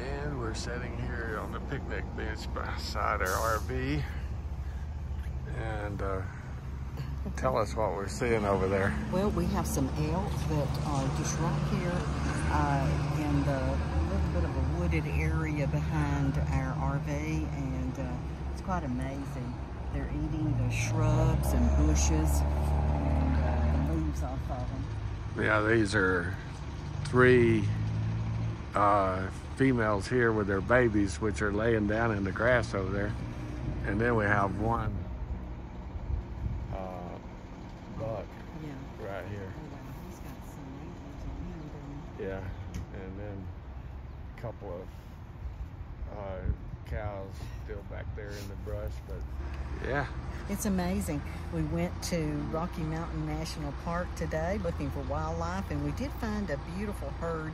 And we're sitting here on the picnic bench beside our RV. And uh, tell us what we're seeing over there. Well, we have some elk that are just right here uh, in the little bit of a wooded area behind our RV, and uh, it's quite amazing. They're eating the shrubs and bushes and uh, leaves off of them. Yeah, these are three uh, females here with their babies, which are laying down in the grass over there. And then we have one uh, buck Yeah. right here. Oh, wow. He's got some antlers on him. Yeah, and then a couple of uh, cows still back there in the brush, but yeah, It's amazing. We went to Rocky Mountain National Park today looking for wildlife, and we did find a beautiful herd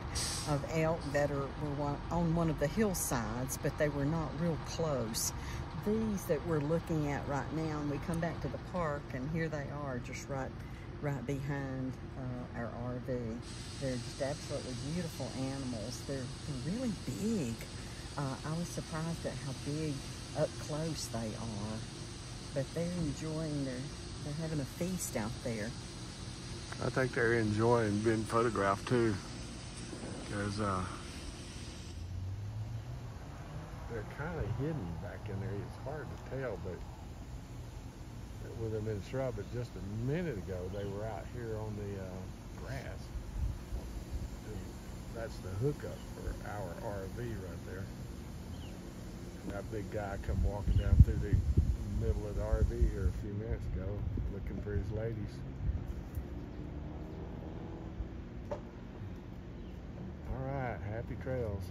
of elk that are were on one of the hillsides, but they were not real close. These that we're looking at right now, and we come back to the park, and here they are, just right, right behind uh, our RV. They're just absolutely beautiful animals. They're, they're really big. Uh, I was surprised at how big up close they are but they're enjoying their they're having a feast out there I think they're enjoying being photographed too, because uh, they're kind of hidden back in there. It's hard to tell, but with them in the shrub. But just a minute ago, they were out here on the uh, grass. That's the hookup for our RV right there. And that big guy come walking down through the middle of the RV here a few minutes ago, looking for his ladies. All right, happy trails.